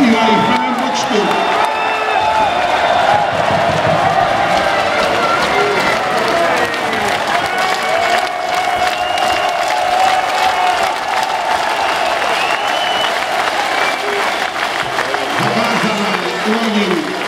Partilein Freiburg-Stutt. Thank you.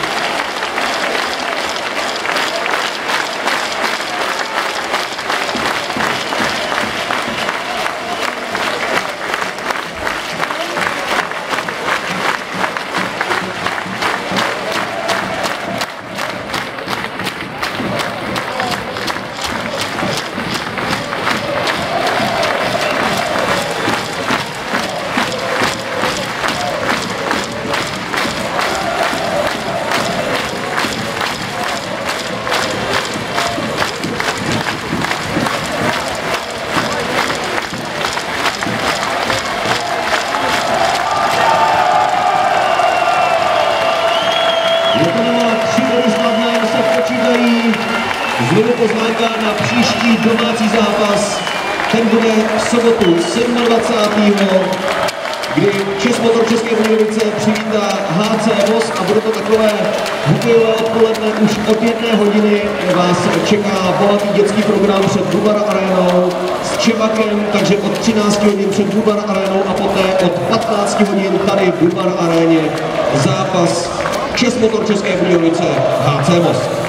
Znovu pozvánka na příští domácí zápas. Ten bude v sobotu 27. kdy Českotor České Budějovice přivítá HC Most a bude to takové hokejové odpoledne. Už od jedné hodiny vás čeká bohatý dětský program před Bubar Arenou s Čevakem, takže od 13 hodin před Bubar Arenou a poté od 15 hodin tady v Bubar Aréně zápas Českotor České Budějovice HC Most.